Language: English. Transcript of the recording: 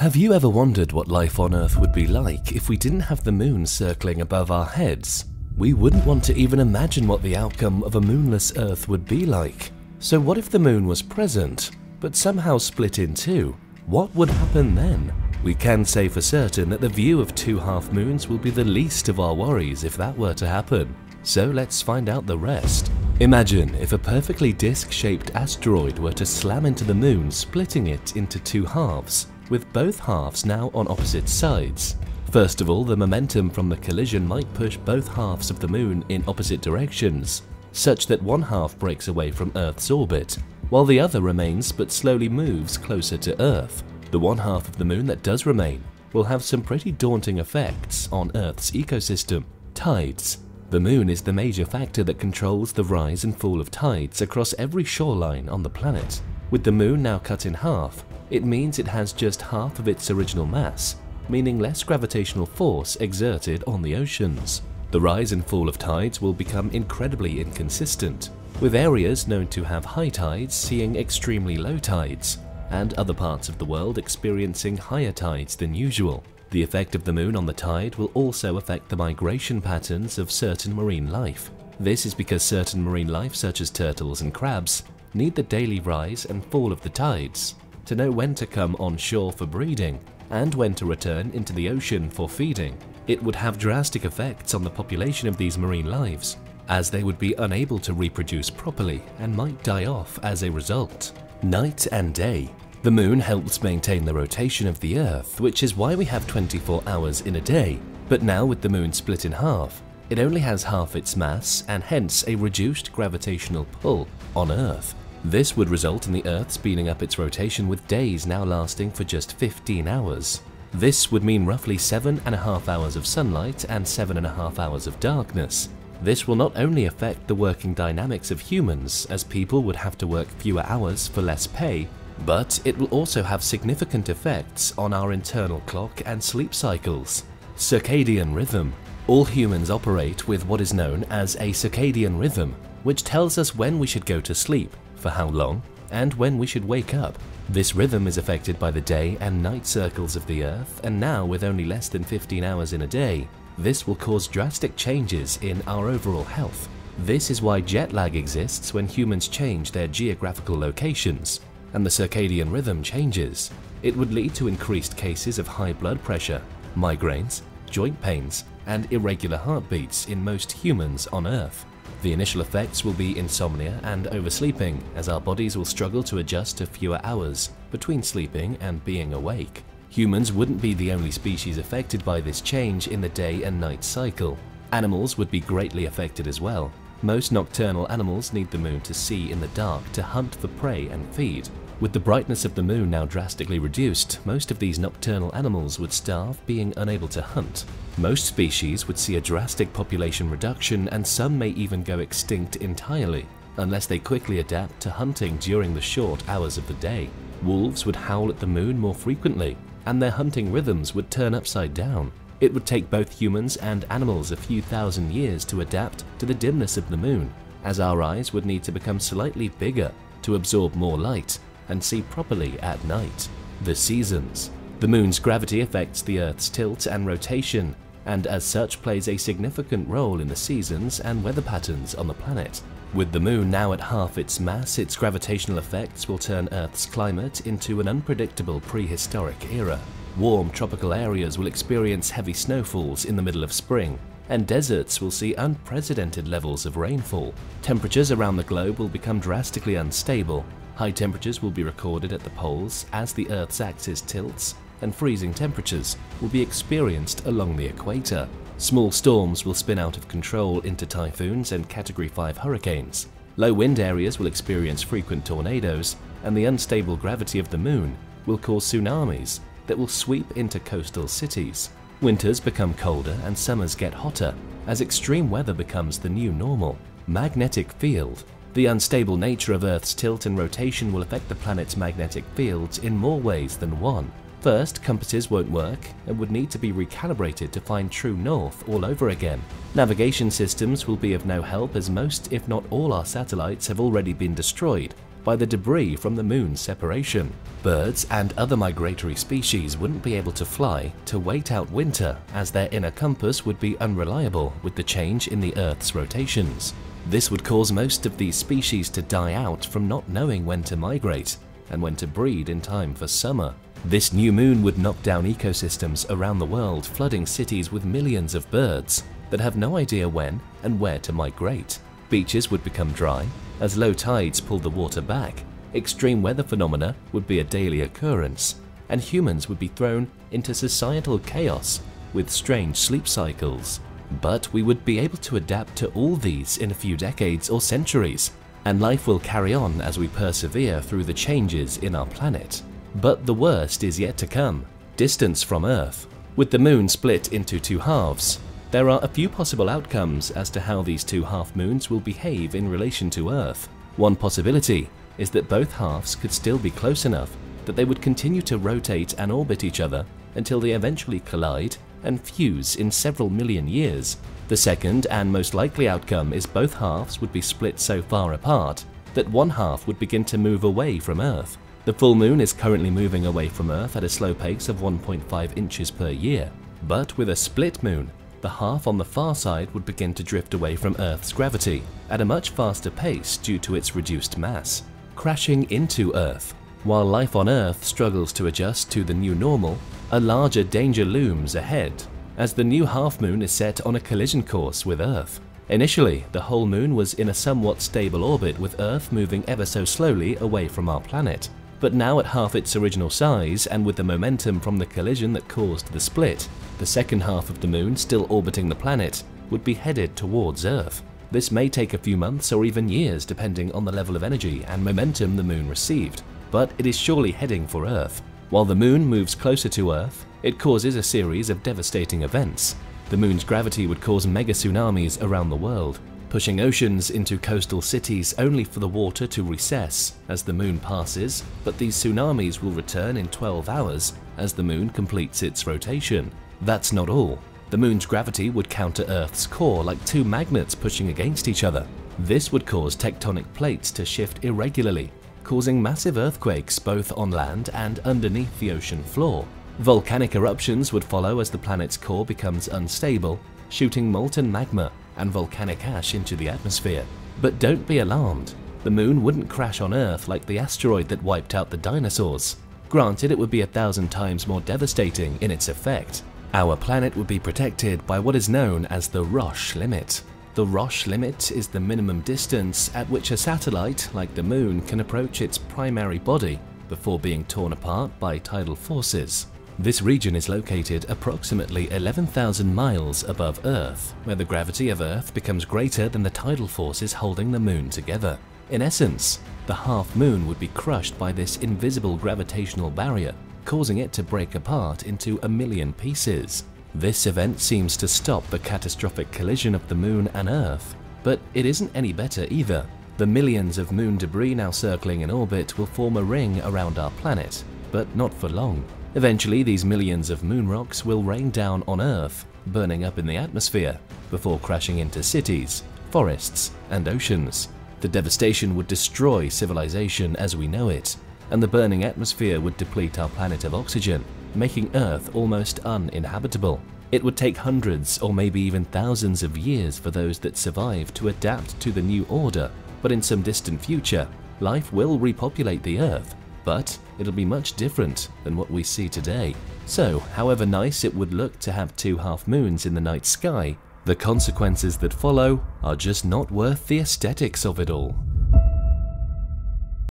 Have you ever wondered what life on Earth would be like if we didn't have the moon circling above our heads? We wouldn't want to even imagine what the outcome of a moonless Earth would be like. So what if the moon was present, but somehow split in two? What would happen then? We can say for certain that the view of two half moons will be the least of our worries if that were to happen. So let's find out the rest. Imagine if a perfectly disc-shaped asteroid were to slam into the moon, splitting it into two halves with both halves now on opposite sides. First of all, the momentum from the collision might push both halves of the moon in opposite directions, such that one half breaks away from Earth's orbit, while the other remains but slowly moves closer to Earth. The one half of the moon that does remain will have some pretty daunting effects on Earth's ecosystem. Tides. The moon is the major factor that controls the rise and fall of tides across every shoreline on the planet. With the moon now cut in half, it means it has just half of its original mass, meaning less gravitational force exerted on the oceans. The rise and fall of tides will become incredibly inconsistent, with areas known to have high tides seeing extremely low tides, and other parts of the world experiencing higher tides than usual. The effect of the moon on the tide will also affect the migration patterns of certain marine life. This is because certain marine life such as turtles and crabs need the daily rise and fall of the tides to know when to come on shore for breeding and when to return into the ocean for feeding. It would have drastic effects on the population of these marine lives, as they would be unable to reproduce properly and might die off as a result. Night and day. The moon helps maintain the rotation of the Earth, which is why we have 24 hours in a day. But now with the moon split in half, it only has half its mass and hence a reduced gravitational pull on Earth. This would result in the Earth speeding up its rotation with days now lasting for just 15 hours. This would mean roughly 7.5 hours of sunlight and 7.5 hours of darkness. This will not only affect the working dynamics of humans, as people would have to work fewer hours for less pay, but it will also have significant effects on our internal clock and sleep cycles. Circadian rhythm. All humans operate with what is known as a circadian rhythm, which tells us when we should go to sleep, for how long, and when we should wake up. This rhythm is affected by the day and night circles of the Earth, and now with only less than 15 hours in a day, this will cause drastic changes in our overall health. This is why jet lag exists when humans change their geographical locations, and the circadian rhythm changes. It would lead to increased cases of high blood pressure, migraines, joint pains, and irregular heartbeats in most humans on Earth. The initial effects will be insomnia and oversleeping, as our bodies will struggle to adjust to fewer hours between sleeping and being awake. Humans wouldn't be the only species affected by this change in the day and night cycle. Animals would be greatly affected as well. Most nocturnal animals need the moon to see in the dark to hunt for prey and feed, with the brightness of the moon now drastically reduced, most of these nocturnal animals would starve, being unable to hunt. Most species would see a drastic population reduction and some may even go extinct entirely, unless they quickly adapt to hunting during the short hours of the day. Wolves would howl at the moon more frequently, and their hunting rhythms would turn upside down. It would take both humans and animals a few thousand years to adapt to the dimness of the moon, as our eyes would need to become slightly bigger to absorb more light and see properly at night. The seasons. The moon's gravity affects the Earth's tilt and rotation, and as such plays a significant role in the seasons and weather patterns on the planet. With the moon now at half its mass, its gravitational effects will turn Earth's climate into an unpredictable prehistoric era. Warm tropical areas will experience heavy snowfalls in the middle of spring, and deserts will see unprecedented levels of rainfall. Temperatures around the globe will become drastically unstable, High temperatures will be recorded at the poles as the Earth's axis tilts, and freezing temperatures will be experienced along the equator. Small storms will spin out of control into typhoons and Category 5 hurricanes. Low wind areas will experience frequent tornadoes, and the unstable gravity of the moon will cause tsunamis that will sweep into coastal cities. Winters become colder and summers get hotter as extreme weather becomes the new normal. Magnetic field the unstable nature of Earth's tilt and rotation will affect the planet's magnetic fields in more ways than one. First, compasses won't work and would need to be recalibrated to find true north all over again. Navigation systems will be of no help as most, if not all our satellites have already been destroyed, by the debris from the moon's separation. Birds and other migratory species wouldn't be able to fly to wait out winter as their inner compass would be unreliable with the change in the Earth's rotations. This would cause most of these species to die out from not knowing when to migrate and when to breed in time for summer. This new moon would knock down ecosystems around the world, flooding cities with millions of birds that have no idea when and where to migrate. Beaches would become dry as low tides pulled the water back. Extreme weather phenomena would be a daily occurrence, and humans would be thrown into societal chaos with strange sleep cycles. But we would be able to adapt to all these in a few decades or centuries, and life will carry on as we persevere through the changes in our planet. But the worst is yet to come distance from Earth. With the moon split into two halves, there are a few possible outcomes as to how these two half moons will behave in relation to Earth. One possibility is that both halves could still be close enough that they would continue to rotate and orbit each other until they eventually collide and fuse in several million years. The second and most likely outcome is both halves would be split so far apart that one half would begin to move away from Earth. The full moon is currently moving away from Earth at a slow pace of 1.5 inches per year, but with a split moon, the half on the far side would begin to drift away from Earth's gravity at a much faster pace due to its reduced mass, crashing into Earth. While life on Earth struggles to adjust to the new normal, a larger danger looms ahead as the new half moon is set on a collision course with Earth. Initially, the whole moon was in a somewhat stable orbit with Earth moving ever so slowly away from our planet. But now at half its original size and with the momentum from the collision that caused the split, the second half of the moon still orbiting the planet would be headed towards Earth. This may take a few months or even years depending on the level of energy and momentum the moon received, but it is surely heading for Earth. While the moon moves closer to Earth, it causes a series of devastating events. The moon's gravity would cause mega tsunamis around the world, pushing oceans into coastal cities only for the water to recess as the moon passes, but these tsunamis will return in 12 hours as the moon completes its rotation. That's not all. The moon's gravity would counter Earth's core like two magnets pushing against each other. This would cause tectonic plates to shift irregularly, causing massive earthquakes both on land and underneath the ocean floor. Volcanic eruptions would follow as the planet's core becomes unstable, shooting molten magma and volcanic ash into the atmosphere. But don't be alarmed, the moon wouldn't crash on Earth like the asteroid that wiped out the dinosaurs. Granted, it would be a thousand times more devastating in its effect. Our planet would be protected by what is known as the Roche limit, the Roche limit is the minimum distance at which a satellite, like the Moon, can approach its primary body before being torn apart by tidal forces. This region is located approximately 11,000 miles above Earth, where the gravity of Earth becomes greater than the tidal forces holding the Moon together. In essence, the half-moon would be crushed by this invisible gravitational barrier, causing it to break apart into a million pieces. This event seems to stop the catastrophic collision of the Moon and Earth, but it isn't any better either. The millions of moon debris now circling in orbit will form a ring around our planet, but not for long. Eventually, these millions of moon rocks will rain down on Earth, burning up in the atmosphere, before crashing into cities, forests, and oceans. The devastation would destroy civilization as we know it, and the burning atmosphere would deplete our planet of oxygen, making Earth almost uninhabitable. It would take hundreds or maybe even thousands of years for those that survive to adapt to the new order, but in some distant future, life will repopulate the Earth, but it'll be much different than what we see today. So, however nice it would look to have two half moons in the night sky, the consequences that follow are just not worth the aesthetics of it all.